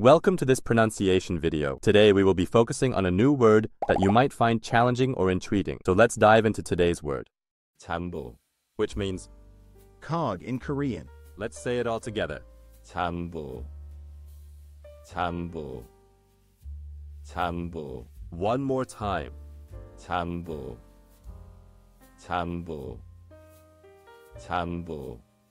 Welcome to this pronunciation video. Today we will be focusing on a new word that you might find challenging or intriguing. So let's dive into today's word. jangbu, which means cog in Korean. Let's say it all together. jangbu. jangbu. jangbu. One more time. jangbu. jangbu. jangbu.